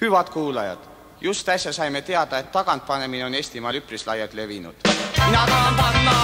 hüvad kuulajad, just äsja saime teada, et tagantpanemine on Eestimaal üpris laialt levinud. mina tahan panna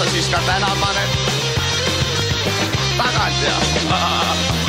otsa, siis ka täna paneb tagasi ja